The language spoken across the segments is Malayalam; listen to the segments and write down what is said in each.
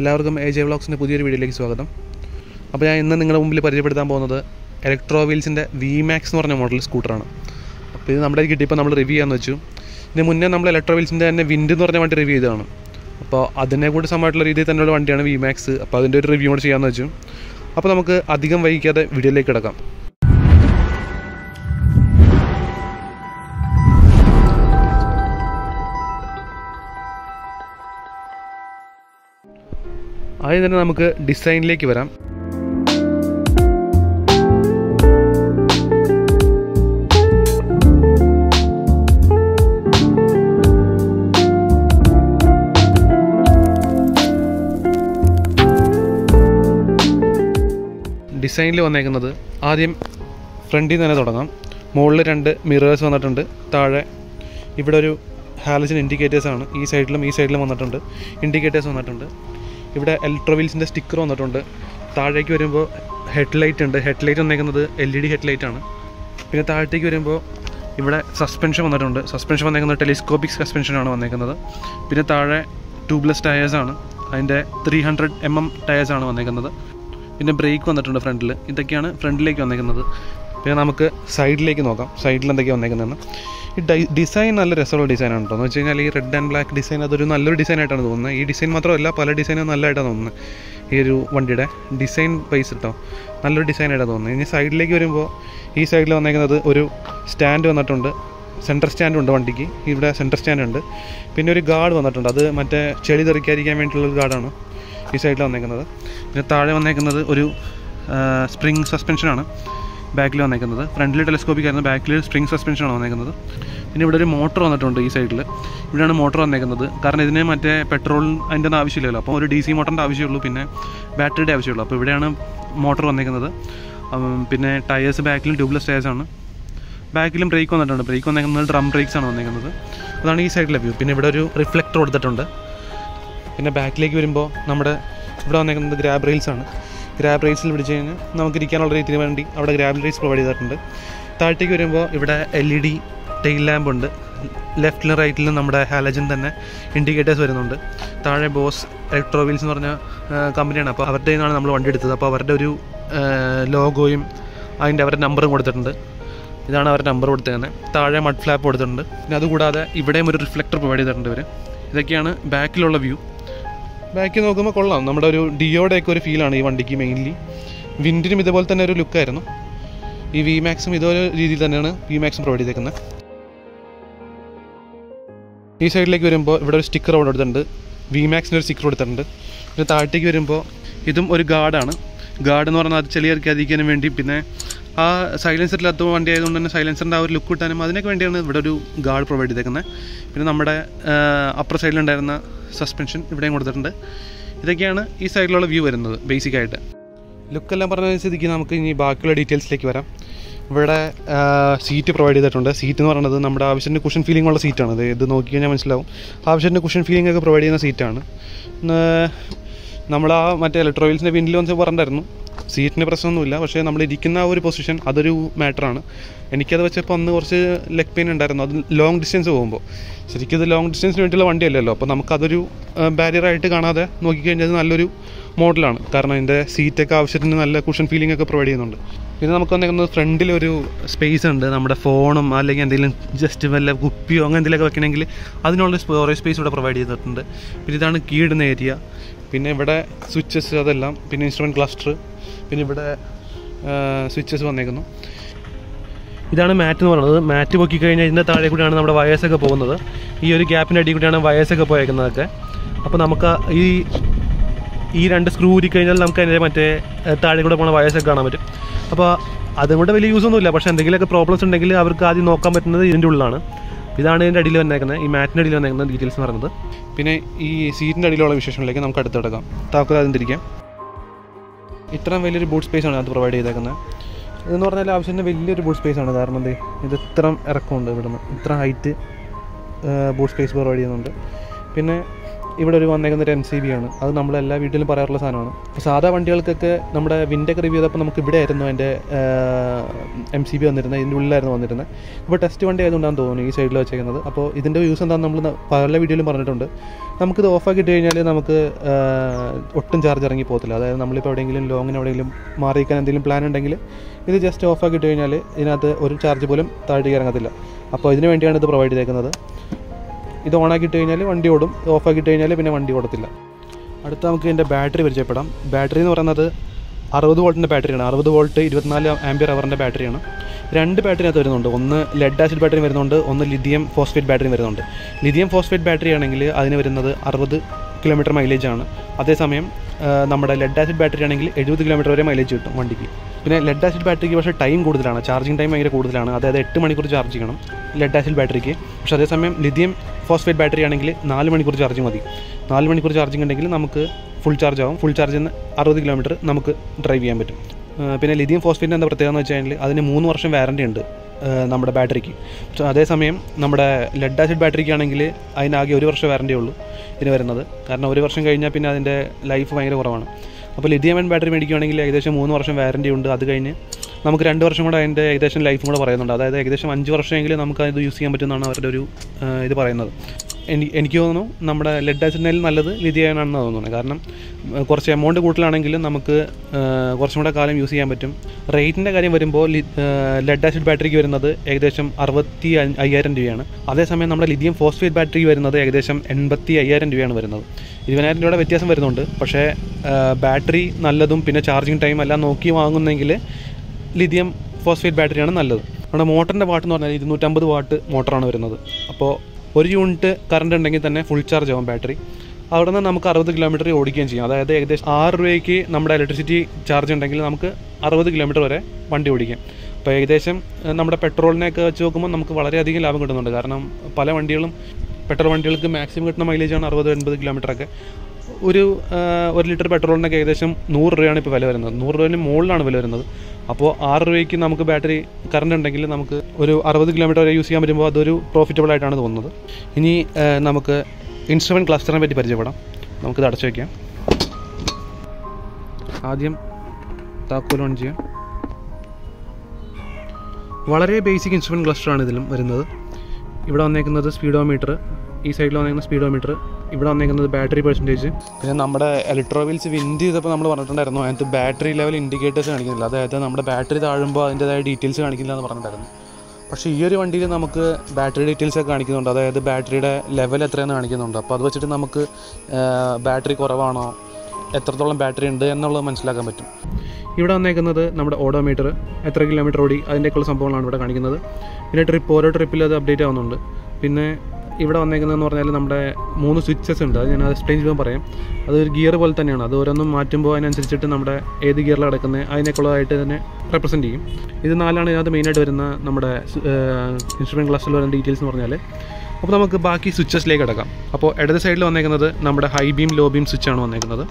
എല്ലാവർക്കും എ ജെ വ്ളോഗ്സിന്റെ പുതിയൊരു വീഡിയോയിലേക്ക് സ്വാഗതം. അപ്പോൾ ഞാൻ ഇന്ന് നിങ്ങളുടെ മുമ്പിൽ പരിചയപ്പെടുത്താൻ പോകുന്നത് ഇലക്ട്രോ വീൽസിന്റെ വി മാക്സ് എന്ന് പറഞ്ഞ മോഡൽ സ്കൂട്ടറാണ് അപ്പോൾ ഇത് നമ്മുടെ കിട്ടിയപ്പോൾ നമ്മൾ റിവ്യൂ ചെയ്യാമെന്ന് വെച്ചു. ഇതിന് മുന്നേ നമ്മൾ ഇലക്ട്രോ വീൽസിന്റെ തന്നെ വിൻഡ് എന്ന് പറഞ്ഞ വണ്ടി റിവ്യൂ ചെയ്തതാണ്. അപ്പോൾ അതിനെ കൂടി സമയമായിട്ടുള്ള രീതിയിൽ തന്നെയുള്ള വണ്ടിയാണ് വി മാക്സ് അപ്പോൾ അതിന്റെ ഒരു റിവ്യൂ കൂടെ ചെയ്യാമെന്ന് വെച്ചു. അപ്പോൾ നമുക്ക് അധികം വൈകിക്കാതെ വീഡിയോയിലേക്ക് കിടക്കാം. ആദ്യം തന്നെ നമുക്ക് ഡിസൈനിലേക്ക് വരാം. ഡിസൈനിൽ വന്നേക്കുന്നത് ആദ്യം ഫ്രണ്ടിൽ നിന്ന് തന്നെ തുടങ്ങാം. മുകളിൽ രണ്ട് മിറേഴ്സ് വന്നിട്ടുണ്ട് താഴെ ഇവിടെ ഒരു ഹാലജൻ ഇൻഡിക്കേറ്റേഴ്സാണ് ഈ സൈഡിലും ഈ സൈഡിലും വന്നിട്ടുണ്ട് ഇൻഡിക്കേറ്റേഴ്സ് വന്നിട്ടുണ്ട്. ഇവിടെ ഇലക്ട്രോവീൽസിന്റെ സ്റ്റിക്കർ വന്നിട്ടുണ്ട്. താഴേക്ക് വരുമ്പോൾ ഹെഡ്ലൈറ്റ് ഉണ്ട്. ഹെഡ്ലൈറ്റ് വന്നേക്കുന്നത് എൽ ഇ ഡി ഹെഡ്ലൈറ്റ് ആണ്. പിന്നെ താഴത്തേക്ക് വരുമ്പോൾ ഇവിടെ സസ്പെൻഷൻ വന്നിട്ടുണ്ട്. സസ്പെൻഷൻ വന്നേക്കുന്നത് ടെലിസ്കോപ്പിക് സസ്പെൻഷനാണ് വന്നേക്കുന്നത്. പിന്നെ താഴെ ട്യൂബ്ലെസ് ടയേഴ്സാണ് അതിന്റെ ത്രീ ഹൺഡ്രഡ് എം എം ടയേഴ്സാണ് വന്നേക്കുന്നത്. പിന്നെ ബ്രേക്ക് വന്നിട്ടുണ്ട് ഫ്രണ്ടിൽ ഇതൊക്കെയാണ് ഫ്രണ്ടിലേക്ക് വന്നേക്കുന്നത്. പിന്നെ നമുക്ക് സൈഡിലേക്ക് നോക്കാം. സൈഡിൽ എന്തൊക്കെയാണ് വന്നേക്കുന്നതെന്ന്. ഈ ഡിസൈൻ നല്ല രസമുള്ള ഡിസൈനാണ് കേട്ടോ. എന്ന് വെച്ച് കഴിഞ്ഞാൽ ഈ റെഡ് ആൻഡ് ബ്ലാക്ക് ഡിസൈൻ അതൊരു നല്ലൊരു ഡിസൈൻ ആയിട്ടാണ് തോന്നുന്നത്. ഈ ഡിസൈൻ മാത്രമല്ല പല ഡിസൈനും നല്ലതായിട്ടാണ് തോന്നുന്നത്. ഈ ഒരു വണ്ടിയുടെ ഡിസൈൻ ബേസ് കേട്ടോ നല്ലൊരു ഡിസൈൻ ആയിട്ടാണ് തോന്നുന്നത്. ഇനി സൈഡിലേക്ക് വരുമ്പോൾ ഈ സൈഡിൽ വന്നേക്കുന്നത് ഒരു സ്റ്റാൻഡ് വന്നിട്ടുണ്ട്. സെന്റർ സ്റ്റാൻഡ് ഉണ്ട് വണ്ടിക്ക്. ഇവിടെ സെന്റർ സ്റ്റാൻഡ് ഉണ്ട്. പിന്നെ ഒരു ഗാർഡ് വന്നിട്ടുണ്ട്. അത് മറ്റേ ചെളി തെറിക്കാതിരിക്കാൻ വേണ്ടിയിട്ടുള്ള ഒരു ഗാർഡാണ് ഈ സൈഡിൽ വന്നേക്കുന്നത്. പിന്നെ താഴെ വന്നേക്കുന്നത് ഒരു സ്പ്രിങ് സസ്പെൻഷനാണ് ബാക്കിൽ വന്നേക്കുന്നത്. ഫ്രണ്ടിൽ ടെലിസ്കോപ്പിക് ആയിരുന്നു ബാക്കിൽ സ്പ്രിങ് സസ്പെൻഷനാണ് വന്നേക്കുന്നത്. പിന്നെ ഇവിടെ ഒരു മോട്ടോർ വന്നിട്ടുണ്ട് ഈ സൈഡിൽ ഇവിടെയാണ് മോട്ടോർ വന്നേക്കുന്നത്. കാരണം ഇതിന് മറ്റേ പെട്രോൾ അതിന്റെ ആവശ്യമില്ലല്ലോ. അപ്പോൾ ഒരു ഡി സി മോട്ടറിന്റെ ആവശ്യമുള്ളൂ പിന്നെ ബാറ്ററിയുടെ ആവശ്യമുള്ളൂ. അപ്പോൾ ഇവിടെയാണ് മോട്ടോർ വന്നേക്കുന്നത്. പിന്നെ ടയേഴ്സ് ബാക്കിലും ട്യൂബ്ലെസ് ടയേഴ്സാണ് ബാക്കിലും ബ്രേക്ക് വന്നിട്ടുണ്ട്. ബ്രേക്ക് വന്നേക്കുന്നത് ഡ്രം ബ്രേക്സ് ആണ് വന്നേക്കുന്നത്. അതാണ് ഈ സൈഡിലെ വ്യൂ. പിന്നെ ഇവിടെ ഒരു റിഫ്ലക്ടർ കൊടുത്തിട്ടുണ്ട്. പിന്നെ ബാക്കിലേക്ക് വരുമ്പോൾ നമ്മുടെ ഇവിടെ വന്നേക്കുന്നത് ഗ്രാബ് റെയിൽസാണ് ഗ്രാബ് റൈസിൽ പിടിച്ച് കഴിഞ്ഞാൽ നമുക്ക് ഇരിക്കാനുള്ള രീതിയിൽ വേണ്ടി അവിടെ ഗ്രാബ് റൈസ് പ്രൊവൈഡ് ചെയ്തിട്ടുണ്ട്. താഴത്തേക്ക് വരുമ്പോൾ ഇവിടെ L E D tail lamp ഉണ്ട്. ലെഫ്റ്റിലും റൈറ്റിലും നമ്മുടെ ഹാലജൻ തന്നെ ഇൻഡിക്കേറ്റേഴ്സ് വരുന്നുണ്ട്. താഴെ ബോസ് ഇലക്ട്രോ വീൽസ് എന്ന് പറഞ്ഞ കമ്പനിയാണ് അപ്പോൾ അവരുടെ നിന്നാണ് നമ്മൾ വണ്ടി എടുത്തത്. അപ്പോൾ അവരുടെ ഒരു ലോഗോയും അതിന്റെ അവരുടെ നമ്പറും കൊടുത്തിട്ടുണ്ട്. ഇതാണ് അവരുടെ നമ്പർ കൊടുത്തേക്കുന്നത്. താഴെ മഡ് ഫ്ലാപ്പ് കൊടുത്തിട്ടുണ്ട്. പിന്നെ അതുകൂടാതെ ഇവിടെയും ഒരു റിഫ്ലക്ടർ പ്രൊവൈഡ് ചെയ്തിട്ടുണ്ട് ഇവർ ഇതൊക്കെയാണ് ബാക്കിലുള്ള വ്യൂ ബാക്കിൽ നോക്കുമ്പോൾ കൊള്ളാം. നമ്മുടെ ഒരു ഡിയോയുടെ ഒക്കെ ഒരു ഫീലാണ് ഈ വണ്ടിക്ക് മെയിൻലി വിൻഡിനും ഇതുപോലെ തന്നെ ഒരു ലുക്കായിരുന്നു ഈ വി മാക്സും ഇതേ രീതിയിൽ തന്നെയാണ് വി മാക്സും പ്രൊവൈഡ് ചെയ്തേക്കുന്നത് ഈ സൈഡിലേക്ക് വരുമ്പോൾ ഇവിടെ ഒരു സ്റ്റിക്കർ അവിടെ കൊടുത്തിട്ടുണ്ട്. വി മാക്സിന്റെ ഒരു സ്റ്റിക്കർ കൊടുത്തിട്ടുണ്ട്. പിന്നെ താഴത്തേക്ക് വരുമ്പോൾ ഇതും ഒരു ഗാർഡാണ് ഗാർഡ് എന്ന് പറഞ്ഞാൽ അത് ചെളിയിറക്കാതിരിക്കാനും വേണ്ടി പിന്നെ ആ സൈലൻസർ ഇല്ലാത്ത വണ്ടി ആയതുകൊണ്ട് തന്നെ സൈലൻസറിന്റെ ആ ഒരു ലുക്ക് കിട്ടാനും അതിനൊക്കെ വേണ്ടിയാണ് ഇവിടെ ഒരു ഗാർഡ് പ്രൊവൈഡ് ചെയ്തേക്കുന്നത്. പിന്നെ നമ്മുടെ അപ്പർ സൈഡിലുണ്ടായിരുന്ന സസ്പെൻഷൻ ഇവിടെയും കൊടുത്തിട്ടുണ്ട്. ഇതൊക്കെയാണ് ഈ സൈഡിലുള്ള വ്യൂ വരുന്നത് ബേസിക്കായിട്ട് ലുക്കെല്ലാം പറഞ്ഞ സ്ഥിതിക്ക് നമുക്ക് ഇനി ബാക്കിയുള്ള ഡീറ്റെയിൽസിലേക്ക് വരാം. ഇവിടെ സീറ്റ് പ്രൊവൈഡ് ചെയ്തിട്ടുണ്ട്. സീറ്റ് എന്ന് പറയുന്നത് നമ്മുടെ ആവശ്യത്തിന് കുഷൻ ഫീലിംഗ് ഉള്ള സീറ്റാണ് ഇത് ഇത് നോക്കി കഴിഞ്ഞാൽ മനസ്സിലാവും. ആവശ്യത്തിന് കുഷൻ ഫീലിംഗ് ഒക്കെ പ്രൊവൈഡ് ചെയ്യുന്ന സീറ്റാണ് നമ്മൾ ആ മറ്റേ ഇലക്ട്രോയിൽസിന്റെ പിന്നിൽ വന്ന് പറഞ്ഞിട്ടുണ്ടായിരുന്നു. സീറ്റിന് പ്രശ്നമൊന്നുമില്ല. പക്ഷേ നമ്മൾ ഇരിക്കുന്ന ആ ഒരു പൊസിഷൻ അതൊരു മാറ്ററാണ് എനിക്കത് വെച്ചപ്പോൾ അന്ന് കുറച്ച് ലെഗ് പെയിൻ ഉണ്ടായിരുന്നു. അത് ലോങ് ഡിസ്റ്റൻസ് പോകുമ്പോൾ. ശരിക്കും ഇത് ലോങ് ഡിസ്റ്റൻസിന് വേണ്ടിയുള്ള വണ്ടിയല്ലല്ലോ. അപ്പോൾ നമുക്കതൊരു ബാരിയറായിട്ട് കാണാതെ നോക്കിക്കഴിഞ്ഞാൽ നല്ലൊരു മോഡലാണ് കാരണം അതിന്റെ സീറ്റൊക്കെ ആവശ്യത്തിന് നല്ല കുഷൻ ഫീലിംഗ് ഒക്കെ പ്രൊവൈഡ് ചെയ്യുന്നുണ്ട്. പിന്നെ നമുക്ക് വന്നേക്കുന്നത് ഫ്രണ്ടിലൊരു സ്പേസ് ഉണ്ട്. നമ്മുടെ ഫോണും അല്ലെങ്കിൽ എന്തെങ്കിലും ജസ്റ്റ് വല്ല കുപ്പിയോ അങ്ങനെ എന്തെങ്കിലുമൊക്കെ വെക്കണമെങ്കിൽ അതിനുള്ള സ്റ്റോറേജ് സ്പേസ് ഇവിടെ പ്രൊവൈഡ് ചെയ്തിട്ടുണ്ട്. പിന്നെ ഇതാണ് കീ ഇടുന്ന ഏരിയ പിന്നെ ഇവിടെ സ്വിച്ചസ് അതെല്ലാം. പിന്നെ ഇൻസ്ട്രുമെന്റ് ക്ലസ്റ്റർ പിന്നെ ഇവിടെ സ്വിച്ചസ് വന്നേക്കുന്നു. ഇതാണ് മാറ്റ് എന്ന് പറയുന്നത്. മാറ്റ് പൊക്കി കഴിഞ്ഞാൽ ഇതിന്റെ താഴെ കൂടിയാണ് നമ്മുടെ വയസ്സൊക്കെ പോകുന്നത്. ഈ ഒരു ഗ്യാപ്പിന്റെ അടി കൂടിയാണ് വയസ്സൊക്കെ പോയേക്കുന്നതൊക്കെ. അപ്പോൾ നമുക്ക് ഈ ഈ രണ്ട് സ്ക്രൂ ഊരി കഴിഞ്ഞാൽ നമുക്ക് അതിന്റെ മറ്റേ താഴെ കൂടെ പോകുന്ന വയസ്സൊക്കെ കാണാൻ പറ്റും. അപ്പോൾ അതും കൂടെ വലിയ യൂസ് ഒന്നുമില്ല. പക്ഷേ എന്തെങ്കിലുമൊക്കെ പ്രോബ്ലംസ് ഉണ്ടെങ്കിൽ അവർക്ക് ആദ്യം നോക്കാൻ പറ്റുന്നത് ഇതിന്റെ ഉള്ളിലാണ്. ഇതാണ് ഇതിന്റെ അടിയിൽ വന്നേക്കുന്നത്. ഈ മാറ്റിന്റെ അടിയിൽ വന്നേക്കുന്ന ഡീറ്റെയിൽസ് എന്ന് പറയുന്നത്. പിന്നെ ഈ സീറ്റിന്റെ അടിയിലുള്ള വിശേഷങ്ങളിലേക്ക് നമുക്ക് അടുത്തെടുക്കാം താക്കോൽ അതിന് തിരിക്കാം. ഇത്രയും വലിയൊരു ബൂട്ട് സ്പേസ് ആണ് അത് പ്രൊവൈഡ് ചെയ്തേക്കുന്നത്. ഇതെന്ന് പറഞ്ഞാൽ ആവശ്യത്തിന് വലിയൊരു ബൂട്ട് സ്പേസ് ആണ്. കാരണം എന്ത് ഇത് ഇത്ര ഇറക്കമുണ്ട് ഇവിടുന്ന്. ഇത്ര ഹൈറ്റ് ബൂട്ട് സ്പേസ് പ്രൊവൈഡ് ചെയ്യുന്നുണ്ട്. പിന്നെ ഇവിടെ ഒരു വന്നേക്കുന്ന ഒരു എം സി ബി ആണ്. അത് നമ്മൾ എല്ലാ വീട്ടിലും പറയാറുള്ള സാധനമാണ്. അപ്പോൾ സാധാ വണ്ടികൾക്കൊക്കെ നമ്മുടെ വിൻഡൊക്കെ റിവ്യൂ ചെയ്തപ്പോൾ നമുക്ക് ഇവിടെ ആയിരുന്നു അതിന്റെ എം സി ബി വന്നിരുന്നത്. ഇതിന്റെ ഉള്ളിലായിരുന്നു വന്നിരുന്നത്. ഇപ്പോൾ ടെസ്റ്റ് വണ്ടി ആയതുകൊണ്ടാണ് തോന്നുന്നു ഈ സൈഡിൽ വെച്ചേക്കുന്നത്. അപ്പോൾ ഇതിന്റെ യൂസ് എന്താണെന്ന് നമ്മൾ പല വീഡിയോയിലും പറഞ്ഞിട്ടുണ്ട്. നമുക്കിത് ഓഫാക്കി ഇട്ട് കഴിഞ്ഞാൽ നമുക്ക് ഒട്ടും ചാർജ് ഇറങ്ങി പോകത്തില്ല. അതായത് നമ്മളിപ്പോൾ എവിടെയെങ്കിലും ലോങ്ങിന് എവിടെയെങ്കിലും മാറിയിരിക്കാൻ എന്തെങ്കിലും പ്ലാൻ ഉണ്ടെങ്കിൽ ഇത് ജസ്റ്റ് ഓഫാക്കി ഇട്ട് കഴിഞ്ഞാൽ ഇതിനകത്ത് ഒരു ചാർജ് പോലും താഴേക്ക് ഇറങ്ങത്തില്ല. അപ്പോൾ ഇതിന് വേണ്ടിയാണ് ഇത് പ്രൊവൈഡ് ചെയ്തേക്കുന്നത്. ഇത് ഓണാക്കിയിട്ട് കഴിഞ്ഞാൽ വണ്ടി ഓടും. ഇത് ഓഫ് ആക്കിയിട്ട് കഴിഞ്ഞാൽ പിന്നെ വണ്ടി ഓടത്തില്ല. അടുത്ത നമുക്ക് ഇതിന്റെ ബാറ്ററി പരിചയപ്പെടാം. ബാറ്ററി എന്ന് പറയുന്നത് അറുപത് വോൾട്ടിന്റെ ബാറ്ററിയാണ് അറുപത് വോൾട്ട് ഇരുപത്തിനാല് ആംബിയർ അവറിന്റെ ബാറ്ററിയാണ് രണ്ട് ബാറ്ററി അകത്ത് വരുന്നുണ്ട്. ഒന്ന് ലെഡ് ആസിഡ് ബാറ്ററി വരുന്നുണ്ട്. ഒന്ന് ലിഥിയം ഫോസ്ഫേറ്റ് ബാറ്ററി വരുന്നുണ്ട്. ലിഥിയം ഫോസ്ഫേറ്റ് ബാറ്ററി ആണെങ്കിൽ അതിന് വരുന്നത് അറുപത് കിലോമീറ്റർ മൈലേജ് ആണ്. അതേസമയം നമ്മുടെ ലെഡ് ആസിഡ് ബാറ്ററി ആണെങ്കിൽ എഴുപത് കിലോമീറ്റർ വരെ മൈലേജ് കിട്ടും വണ്ടിക്ക്. പിന്നെ ലെഡ് ആസിഡ് ബാറ്ററിക്ക് പക്ഷേ ടൈം കൂടുതലാണ്. ചാർജിങ് ടൈം ഭയങ്കര കൂടുതലാണ്. അതായത് എട്ട് മണിക്കൂർ ചാർജ് ചെയ്യണം ലെഡ് ആസിഡ് ബാറ്ററിക്ക് പക്ഷേ അതേസമയം ലിഥിയം ഫോസ്ഫേറ്റ് ബാറ്ററി ആണെങ്കിൽ നാല് മണിക്കൂർ ചാർജ് മതി. നാല് മണിക്കൂർ ചാർജിങ് ഉണ്ടെങ്കിൽ നമുക്ക് ഫുൾ ചാർജ് ആവും. ഫുൾ ചാർജ് നിന്ന് അറുപത് കിലോമീറ്റർ നമുക്ക് ഡ്രൈവ് ചെയ്യാൻ പറ്റും. പിന്നെ ലിഥിയം ഫോസ്ഫേറ്റിന്റെ എന്താ പ്രത്യേകത എന്ന് വെച്ചാൽ അതിന് മൂന്ന് വർഷം വാറണ്ടി ഉണ്ട്. നമ്മുടെ ബാറ്ററിക്ക്. പക്ഷേ അതേസമയം നമ്മുടെ ലെഡ് ആസിഡ് ബാറ്ററിക്ക് ആണെങ്കിൽ അതിനാകെ ഒരു വർഷം വാറണ്ടി ഉള്ളൂ ഇതിന് വരുന്നത്. കാരണം ഒരു വർഷം കഴിഞ്ഞാൽ പിന്നെ അതിന്റെ ലൈഫ് ഭയങ്കര കുറവാണ്. അപ്പോൾ ലിഥിയം അയൺ ബാറ്ററി മേടിക്കുകയാണെങ്കിൽ ഏകദേശം മൂന്ന് വർഷം വാറണ്ടി ഉണ്ട്. അത് കഴിഞ്ഞ് നമുക്ക് രണ്ട് വർഷം കൂടെ അതിന്റെ ഏകദേശം ലൈഫും കൂടെ പറയുന്നുണ്ട്. അതായത് ഏകദേശം അഞ്ച് വർഷമെങ്കിലും നമുക്ക് അത് യൂസ് ചെയ്യാൻ പറ്റുമെന്നാണ് അവരുടെ ഒരു ഇത് പറയുന്നത്. എനിക്ക് തോന്നുന്നു നമ്മുടെ ലെഡ് ആസിഡിനാലും നല്ലത് ലിഥിയനാണെന്ന് തോന്നുന്നു കാരണം കുറച്ച് എമൗണ്ട് കൂടുതലാണെങ്കിലും നമുക്ക് കുറച്ചും കൂടെ കാലം യൂസ് ചെയ്യാൻ പറ്റും. റേറ്റിന്റെ കാര്യം വരുമ്പോൾ ലെഡ് ആസിഡ് ബാറ്ററിക്ക് വരുന്നത് ഏകദേശം അറുപത്തി അയ്യായിരം രൂപയാണ്. അതേസമയം നമ്മുടെ ലിഥിയം ഫോസ്ഫേറ്റ് ബാറ്ററിക്ക് വരുന്നത് ഏകദേശം എൺപത്തി അയ്യായിരം രൂപയാണ് വരുന്നത്. ഇരുപതിനായിരം രൂപയുടെ വ്യത്യാസം വരുന്നുണ്ട്. പക്ഷേ ബാറ്ററി നല്ലതും പിന്നെ ചാർജിങ് ടൈം എല്ലാം നോക്കി വാങ്ങുന്നെങ്കിൽ ലിഥിയം ഫോസ്ഫേറ്റ് ബാറ്ററിയാണ് നല്ലത്. നമ്മുടെ മോട്ടറിന്റെ വാട്ട് എന്ന് പറഞ്ഞാൽ ഇരുന്നൂറ്റമ്പത് വാട്ട് മോട്ടറാണ് വരുന്നത്. അപ്പോൾ ഒരു യൂണിറ്റ് കറണ്ട് ഉണ്ടെങ്കിൽ തന്നെ ഫുൾ ചാർജ് ആവും ബാറ്ററി അവിടെ നിന്ന് നമുക്ക് അറുപത് കിലോമീറ്റർ ഓടിക്കുകയും ചെയ്യും. അതായത് ഏകദേശം ആറ് രൂപയ്ക്ക് നമ്മുടെ ഇലക്ട്രിസിറ്റി ചാർജ് ഉണ്ടെങ്കിൽ നമുക്ക് അറുപത് കിലോമീറ്റർ വരെ വണ്ടി ഓടിക്കാം. അപ്പോൾ ഏകദേശം നമ്മുടെ പെട്രോളിനെയൊക്കെ വെച്ച് നോക്കുമ്പോൾ നമുക്ക് വളരെയധികം ലാഭം കിട്ടുന്നുണ്ട്. കാരണം പല വണ്ടികളും പെട്രോൾ വണ്ടികൾക്ക് മാക്സിമം കിട്ടുന്ന മൈലേജാണ് അറുപത് എൺപത് കിലോമീറ്റർ ഒക്കെ. ഒരു ഒരു ലിറ്റർ പെട്രോളിനൊക്കെ ഏകദേശം നൂറ് രൂപയാണ് ഇപ്പോൾ വില വരുന്നത്. നൂറ് രൂപയിൽ മുകളിലാണ് വില വരുന്നത്. അപ്പോൾ ആറ് രൂപയ്ക്ക് നമുക്ക് ബാറ്ററി കറണ്ട് ഉണ്ടെങ്കിൽ നമുക്ക് ഒരു അറുപത് കിലോമീറ്റർ വരെ യൂസ് ചെയ്യാൻ പറ്റുമ്പോൾ അതൊരു പ്രോഫിറ്റബിൾ ആയിട്ടാണ് തോന്നുന്നത്. ഇനി നമുക്ക് ഇൻസ്ട്രുമെന്റ് ക്ലസ്റ്ററിനെ പറ്റി പരിചയപ്പെടാം. നമുക്കിത് അടച്ചു വയ്ക്കാം ആദ്യം താക്കോൽ ഓൺ ചെയ്യാം വളരെ ബേസിക് ഇൻസ്ട്രുമെന്റ് ക്ലസ്റ്ററാണ് ഇതിലും വരുന്നത്. ഇവിടെ വന്നേക്കുന്നത് സ്പീഡോമീറ്റർ ഈ സൈഡിൽ വന്നേക്കുന്ന സ്പീഡോമീറ്റർ ഇവിടെ വന്നേക്കുന്നത് ബാറ്ററി പെർസെന്റേജ് പിന്നെ നമ്മുടെ ഇലക്ട്രോ വീൽസ് വിൻഡ് ചെയ്തപ്പോൾ നമ്മൾ പറഞ്ഞിട്ടുണ്ടായിരുന്നു അതിനകത്ത് ബാറ്ററി ലെവൽ ഇൻഡിക്കേറ്റേഴ്സ് കാണിക്കുന്നില്ല. അതായത് നമ്മുടെ ബാറ്ററി താഴുമ്പോൾ അതിന്റെതായ ഡീറ്റെയിൽസ് കാണിക്കില്ല എന്ന് പറഞ്ഞിട്ടുണ്ടായിരുന്നു. പക്ഷേ ഈ ഒരു വണ്ടിയിൽ നമുക്ക് ബാറ്ററി ഡീറ്റെയിൽസ് ഒക്കെ കാണിക്കുന്നുണ്ട്. അതായത് ബാറ്ററിയുടെ ലെവൽ എത്രയാണെന്ന് കാണിക്കുന്നുണ്ട്. അപ്പോൾ അത് വെച്ചിട്ട് നമുക്ക് ബാറ്ററി കുറവാണോ എത്രത്തോളം ബാറ്ററി ഉണ്ട് എന്നുള്ളത് മനസ്സിലാക്കാൻ പറ്റും. ഇവിടെ വന്നേക്കുന്നത് നമ്മുടെ ഓഡോമീറ്റർ എത്ര കിലോമീറ്റർ ഓടി അതിന്റെയൊക്കെയുള്ള സംഭവങ്ങളാണ് ഇവിടെ കാണിക്കുന്നത്. പിന്നെ ട്രിപ്പ് ഓരോ ട്രിപ്പിൽ അത് അപ്ഡേറ്റ് ആവുന്നുണ്ട്. പിന്നെ ഇവിടെ വന്നേക്കുന്നതെന്ന് പറഞ്ഞാൽ നമ്മുടെ മൂന്ന് സ്വിച്ചസ് ഉണ്ട്. അത് ഞാൻ എക്സ്പ്ലെയിൻ ചെയ്യുമ്പോൾ പറയാം. അതൊരു ഗിയർ പോലെ തന്നെയാണ്. അത് ഓരോന്നും മാറ്റുമ്പോൾ അതിനനുസരിച്ചിട്ട് നമ്മുടെ ഏത് ഗിയറിൽ കിടക്കുന്നത് അതിനേക്കുള്ളതായിട്ട് തന്നെ റെപ്രസെന്റ് ചെയ്യും. ഇത് നാലാണ് ഇതിനകത്ത് മെയിനായിട്ട് വരുന്ന നമ്മുടെ ഇൻസ്ട്രുമെന്റ് ക്ലാസ്സിൽ വരുന്ന ഡീറ്റെയിൽസ് എന്ന് പറഞ്ഞാൽ അപ്പോൾ നമുക്ക് ബാക്കി സ്വിച്ചസിലേക്ക് കിടക്കാം. അപ്പോൾ ഇടത് സൈഡിൽ വന്നേക്കുന്നത് നമ്മുടെ ഹൈ ബീം ലോ ബീം സ്വിച്ചാണ് വന്നേക്കുന്നത്.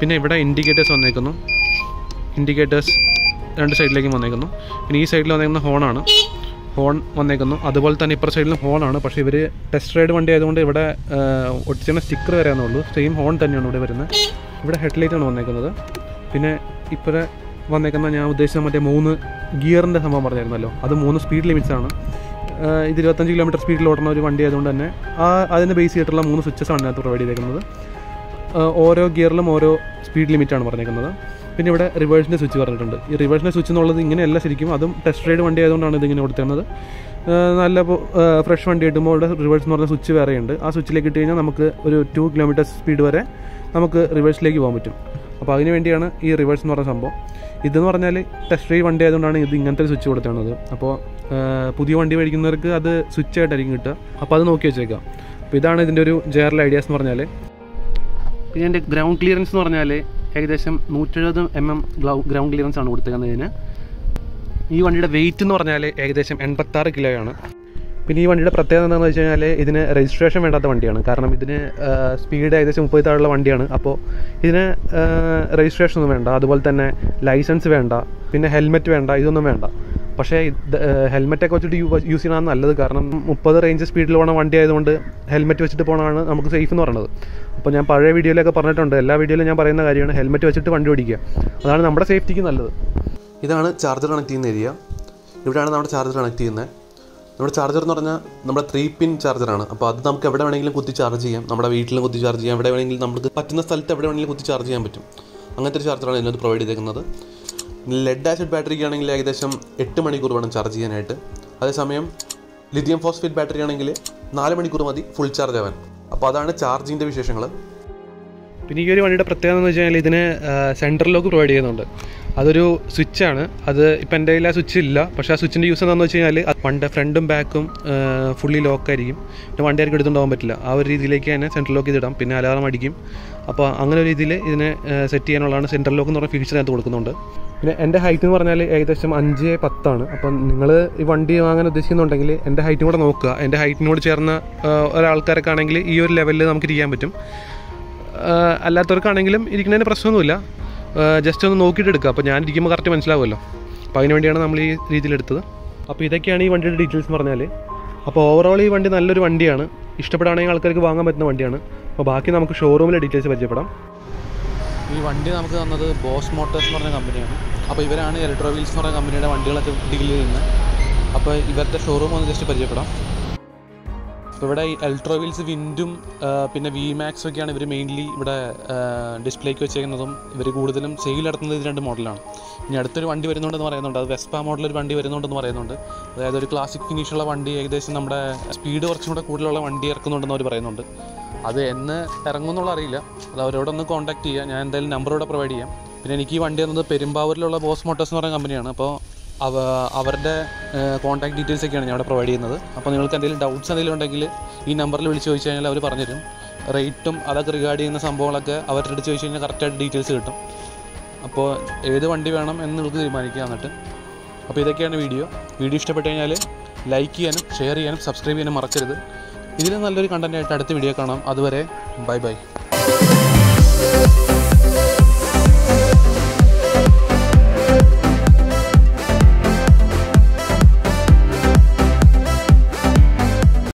പിന്നെ ഇവിടെ ഇൻഡിക്കേറ്റേഴ്സ് വന്നേക്കുന്നു. ഇൻഡിക്കേറ്റേഴ്സ് രണ്ട് സൈഡിലേക്കും വന്നേക്കുന്നു. പിന്നെ ഈ സൈഡിൽ വന്നേക്കുന്ന ഹോണാണ് ഹോൺ വന്നേക്കുന്നു. അതുപോലെ തന്നെ ഇപ്പുറ സൈഡിലും ഹോണാണ് പക്ഷേ ഇവർ ടെസ്റ്റ് റൈഡ് വണ്ടി ആയതുകൊണ്ട് ഇവിടെ ഒട്ടിച്ചിരുന്ന സ്റ്റിക്കർ വരാന്നുള്ളൂ സെയിം ഹോൺ തന്നെയാണ് ഇവിടെ വരുന്നത്. ഇവിടെ ഹെഡ്ലൈറ്റാണ് വന്നേക്കുന്നത്. പിന്നെ ഇപ്പുറ വന്നേക്കുന്ന ഞാൻ ഉദ്ദേശിച്ച മറ്റേ മൂന്ന് ഗിയറിന്റെ സംഭവം പറഞ്ഞായിരുന്നല്ലോ. അത് മൂന്ന് സ്പീഡ് ലിമിറ്റ്സ് ആണ്. ആഹ് ഇത് ഇരുപത്തഞ്ച് കിലോമീറ്റർ സ്പീഡിൽ ഓടുന്ന ഒരു വണ്ടി ആയതുകൊണ്ട് തന്നെ ആ അതിന് ബേസ് ചെയ്തിട്ടുള്ള മൂന്ന് ആണ് ഇതിനകത്ത് പ്രൊവൈഡ് ചെയ്തേക്കുന്നത്. ഓരോ ഗിയറിലും ഓരോ സ്പീഡ് ലിമിറ്റാണ് പറഞ്ഞേക്കുന്നത്. പിന്നെ ഇവിടെ റിവേഴ്സിന്റെ സ്വിച്ച് പറഞ്ഞിട്ടുണ്ട്. ഈ റിവേഴ്സിന്റെ സ്വിച്ച് എന്നുള്ളത് ഇങ്ങനെയല്ല ശരിക്കും. അതും ടെസ്റ്റ് റൈഡ് വണ്ടി ആയതുകൊണ്ടാണ് ഇതിങ്ങനെ കൊടുത്തിരുന്നത്. നല്ല ഫ്രഷ് വണ്ടി കിട്ടുമ്പോൾ ഇവിടെ റിവേഴ്സ് എന്ന് പറഞ്ഞ സ്വിച്ച് വേറെയുണ്ട്. ആ സ്വിച്ചിലേക്ക് ഇട്ട് കഴിഞ്ഞാൽ നമുക്ക് ഒരു ടു കിലോമീറ്റർ സ്പീഡ് വരെ നമുക്ക് റിവേഴ്സിലേക്ക് പോകാൻ പറ്റും. അപ്പോൾ അതിന് വേണ്ടിയാണ് ഈ റിവേഴ്സ് എന്ന് പറഞ്ഞ സംഭവം. ഇതെന്ന് പറഞ്ഞാൽ ടെസ്റ്റ് ഡ്രൈവ് വണ്ടി ആയതുകൊണ്ടാണ് ഇത് ഇങ്ങനത്തെ ഒരു സ്വിച്ച് കൊടുത്തിരുന്നത്. അപ്പോൾ പുതിയ വണ്ടി മേടിക്കുന്നവർക്ക് അത് സ്വിച്ച് ആയിട്ടായിരിക്കും കിട്ടുക. അപ്പോൾ അത് നോക്കി വെച്ചേക്കാം. അപ്പോൾ ഇതാണ് ഇതിന്റെ ഒരു ജേറൽ ഐഡിയാസ് എന്ന് പറഞ്ഞാൽ പിന്നെ എന്റെ ഗ്രൗണ്ട് ക്ലിയറൻസ് എന്ന് പറഞ്ഞാൽ ഏകദേശം നൂറ്റെഴുപത് എം എം ഗ്രൗണ്ട് ക്ലിയറൻസ് ആണ് കൊടുത്തേക്കുന്നതിന് ഈ വണ്ടിയുടെ വെയിറ്റ് എന്ന് പറഞ്ഞാൽ ഏകദേശം എൺപത്താറ് കിലോയാണ് പിന്നെ ഈ വണ്ടിയുടെ പ്രത്യേകത എന്താണെന്ന് വെച്ച് കഴിഞ്ഞാൽ ഇതിന് രജിസ്ട്രേഷൻ വേണ്ടാത്ത വണ്ടിയാണ്. കാരണം ഇതിന് സ്പീഡ് ഏകദേശം മുപ്പത് താഴെയുള്ള വണ്ടിയാണ്. അപ്പോൾ ഇതിന് രജിസ്ട്രേഷൻ ഒന്നും വേണ്ട. അതുപോലെ തന്നെ ലൈസൻസ് വേണ്ട. പിന്നെ ഹെൽമെറ്റ് വേണ്ട. ഇതൊന്നും വേണ്ട. പക്ഷേ ഹെൽമെറ്റൊക്കെ വെച്ചിട്ട് യൂസ് ചെയ്യണമെന്ന് നല്ലത്. കാരണം മുപ്പത് റേഞ്ച് സ്പീഡിൽ പോകണ വണ്ടി ആയതുകൊണ്ട് ഹെൽമെറ്റ് വെച്ചിട്ട് പോകണമാണ് നമുക്ക് സേഫ് എന്ന് പറയുന്നത്. അപ്പോൾ ഞാൻ പഴയ വീഡിയോയിലൊക്കെ പറഞ്ഞിട്ടുണ്ട്. എല്ലാ വീഡിയോയിലും ഞാൻ പറയുന്ന കാര്യമാണ് ഹെൽമെറ്റ് വെച്ചിട്ട് വണ്ടി ഓടിക്കുക. അതാണ് നമ്മുടെ സേഫ്റ്റിക്ക് നല്ലത്. ഇതാണ് ചാർജർ കണക്ട് ചെയ്യുന്ന ഏരിയ ഇവിടെയാണ് നമ്മുടെ ചാർജർ കണക്ട് ചെയ്യുന്നത്. നമ്മുടെ ചാർജർ എന്ന് പറഞ്ഞാൽ നമ്മുടെ ത്രീ പിൻ ചാർജറാണ് അപ്പോൾ അത് നമുക്ക് എവിടെ വേണമെങ്കിലും കുത്തി ചാർജ് ചെയ്യാം. നമ്മുടെ വീട്ടിലും കുത്തി ചാർജ് ചെയ്യാം. എവിടെ വേണമെങ്കിലും നമുക്ക് പറ്റുന്ന സ്ഥലത്ത് എവിടെ വേണമെങ്കിലും കുത്തി ചാർജ് ചെയ്യാൻ പറ്റും. അങ്ങനത്തെ ഒരു ചാർജറാണ് ഇതിനകത്ത് പ്രൊവൈഡ് ചെയ്തേക്കുന്നത്. ലെഡ് ആസിഡ് ബാറ്ററിക്ക് ആണെങ്കിൽ ഏകദേശം എട്ട് മണിക്കൂർ വേണം ചാർജ് ചെയ്യാനായിട്ട്. അതേസമയം ലിഥിയം ഫോസ്ഫേറ്റ് ബാറ്ററി ആണെങ്കിൽ നാല് മണിക്കൂർ മതി ഫുൾ ചാർജ് ആവാൻ. അപ്പോൾ അതാണ് ചാർജിന്റെ വിശേഷങ്ങൾ പിന്നെ ഈ ഒരു വണ്ടിയുടെ പ്രത്യേകത എന്ന് വെച്ച് കഴിഞ്ഞാൽ ഇതിന് സെൻട്രൽ ലോക്ക് പ്രൊവൈഡ് ചെയ്യുന്നുണ്ട്. അതൊരു സ്വിച്ചാണ് അത് ഇപ്പം എന്റെ കയ്യിൽ ആ സ്വിച്ച് ഇല്ല. പക്ഷേ ആ സ്വിച്ചിന്റെ യൂസ് എന്താണെന്ന് വെച്ച് കഴിഞ്ഞാൽ വണ്ടി ഫ്രണ്ടും ബാക്കും ഫുള്ളി ലോക്കായിരിക്കും പിന്നെ വണ്ടി ആർക്കും എടുത്തുകൊണ്ട് പോകാൻ പറ്റില്ല. ആ ഒരു രീതിയിലേക്ക് തന്നെ സെൻട്രൽ ലോക്ക് ചെയ്തിടാം. പിന്നെ അലാറം അടിക്കും. അപ്പോൾ അങ്ങനെ ഒരു രീതിയിൽ ഇതിനെ സെറ്റ് ചെയ്യാനുള്ളതാണ് സെൻട്രൽ ലോക്ക് എന്ന് പറഞ്ഞ ഫീച്ചർ അതിനകത്ത് കൊടുക്കുന്നുണ്ട്. പിന്നെ എന്റെ ഹൈറ്റ് എന്ന് പറഞ്ഞാൽ ഏകദേശം അഞ്ച് പത്താണ് അപ്പം നിങ്ങൾ ഈ വണ്ടി വാങ്ങാൻ ഉദ്ദേശിക്കുന്നുണ്ടെങ്കിൽ എന്റെ ഹൈറ്റും കൂടെ നോക്കുക. എന്റെ ഹൈറ്റിനോട് ചേർന്ന ഒരാൾക്കാരൊക്കെ ആണെങ്കിൽ ഈ ഒരു ലെവലിൽ നമുക്ക് ഇരിക്കാൻ പറ്റും. അല്ലാത്തവർക്കാണെങ്കിലും ഇരിക്കുന്നതിന് പ്രശ്നമൊന്നുമില്ല. ജസ്റ്റ് ഒന്ന് നോക്കിയിട്ട് എടുക്കുക അപ്പോൾ ഞാൻ ഇരിക്കുമ്പോൾ കറക്റ്റ് മനസ്സിലാവുമല്ലോ. അപ്പോൾ അതിന് വേണ്ടിയാണ് നമ്മൾ ഈ രീതിയിൽ എടുത്തത്. അപ്പോൾ ഇതൊക്കെയാണ് ഈ വണ്ടിയുടെ ഡീറ്റെയിൽസ് എന്ന് പറഞ്ഞാൽ അപ്പോൾ ഓവറോൾ ഈ വണ്ടി നല്ലൊരു വണ്ടിയാണ്. ഇഷ്ടപ്പെടുകയാണെങ്കിൽ ആൾക്കാർക്ക് വാങ്ങാൻ പറ്റുന്ന വണ്ടിയാണ്. അപ്പോൾ ബാക്കി നമുക്ക് ഷോറൂമിലെ ഡീറ്റെയിൽസ് പരിചയപ്പെടാം. ഈ വണ്ടി നമുക്ക് തന്നത് ബോസ് മോട്ടോഴ്സ് എന്ന് പറഞ്ഞ കമ്പനിയാണ്. അപ്പോൾ ഇവരാണ് ഇലക്ട്രോ വീൽസ് എന്ന് പറഞ്ഞ കമ്പനിയുടെ വണ്ടികളൊക്കെ ഡീൽ ചെയ്യുന്നത്. അപ്പോൾ ഇവരുടെ ഷോറൂം ഒന്ന് ജസ്റ്റ് പരിചയപ്പെടാം. അപ്പോൾ ഇവിടെ എൽട്രോ വീൽസ് വിൻഡും പിന്നെ വി മാക്സ് ഒക്കെയാണ് ഇവർ മെയിൻലി ഇവിടെ ഡിസ്പ്ലേക്ക് വെച്ചേക്കുന്നതും ഇവർ കൂടുതലും സെയിൽ നടത്തുന്നത് ഇത് രണ്ട് മോഡലാണ് ഇനി അടുത്തൊരു വണ്ടി വരുന്നുണ്ടെന്ന് പറയുന്നുണ്ട്. അത് വെസ്പ മോഡലൊരു വണ്ടി വരുന്നുണ്ടെന്ന് പറയുന്നുണ്ട്. അതായത് ഒരു ക്ലാസിക് ഫിനിഷുള്ള വണ്ടി ഏകദേശം നമ്മുടെ സ്പീഡ് കുറച്ചും കൂടെ കൂടുതലുള്ള വണ്ടി ഇറക്കുന്നുണ്ടെന്ന് അവർ പറയുന്നുണ്ട്. അത് എന്ന് ഇറങ്ങുമെന്നുള്ള അറിയില്ല. അത് അവരോടൊന്ന് കോൺടാക്ട് ചെയ്യുക ഞാൻ എന്തായാലും നമ്പർ ഇവിടെ പ്രൊവൈഡ് ചെയ്യാം. പിന്നെ എനിക്ക് ഈ വണ്ടി തന്നത് പെരുമ്പാവൂരിലുള്ള ബോസ് മോട്ടോഴ്സ് എന്ന് പറയുന്ന കമ്പനിയാണ് അപ്പോൾ അവ അവരുടെ കോൺടാക്ട് ഡീറ്റെയിൽസ് ഒക്കെയാണ് ഞാൻ അവിടെ പ്രൊവൈഡ് ചെയ്യുന്നത്. അപ്പോൾ നിങ്ങൾക്ക് എന്തെങ്കിലും ഡൗട്ട്സ് എന്തെങ്കിലും ഉണ്ടെങ്കിൽ ഈ നമ്പറിൽ വിളിച്ച് ചോദിച്ചു കഴിഞ്ഞാൽ അവർ പറഞ്ഞുതരും. റേറ്റും അതൊക്കെ റിഗാർഡ് ചെയ്യുന്ന സംഭവങ്ങളൊക്കെ അവരുടെ അടുത്ത് ചോദിച്ചു കഴിഞ്ഞാൽ കറക്റ്റായിട്ട് ഡീറ്റെയിൽസ് കിട്ടും. അപ്പോൾ ഏത് വണ്ടി വേണം എന്ന് നിങ്ങൾക്ക് തീരുമാനിക്കുക എന്നിട്ട്. അപ്പോൾ ഇതൊക്കെയാണ് വീഡിയോ വീഡിയോ ഇഷ്ടപ്പെട്ട് കഴിഞ്ഞാൽ ലൈക്ക് ചെയ്യാനും ഷെയർ ചെയ്യാനും സബ്സ്ക്രൈബ് ചെയ്യാനും മറക്കരുത്. ഇതിലും നല്ലൊരു കണ്ടന്റായിട്ട് അടുത്ത വീഡിയോ കാണാം. അതുവരെ ബൈ ബൈ